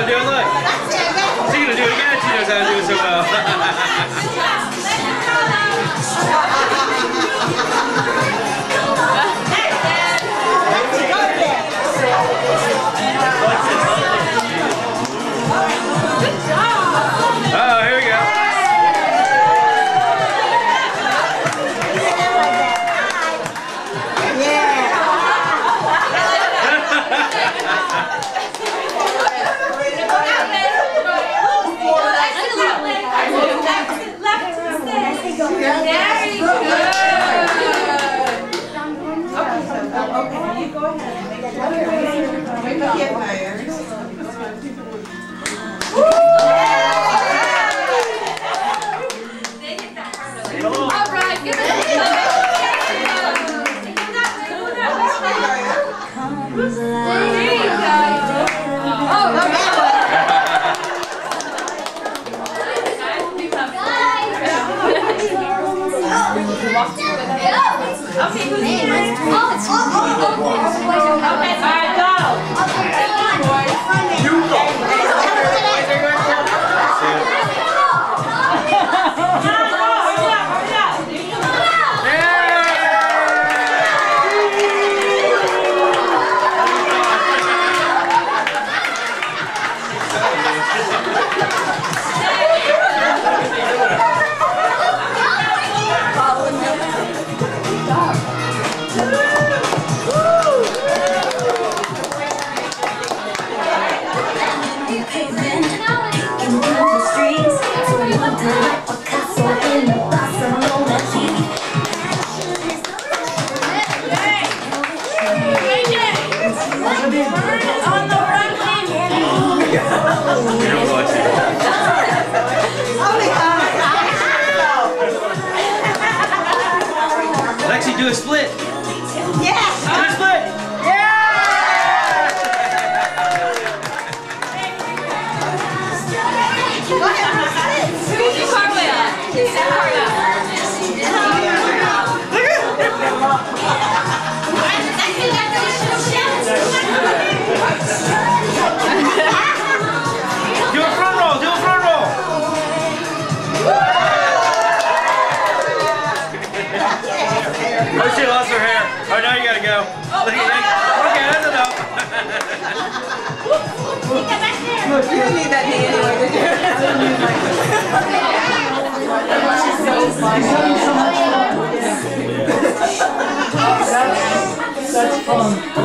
さんお上手。次の料理が次のさん。You're do a split. Yes. okay, that's enough. You don't need that knee anyway, did you? She's so funny. That's, that's fun.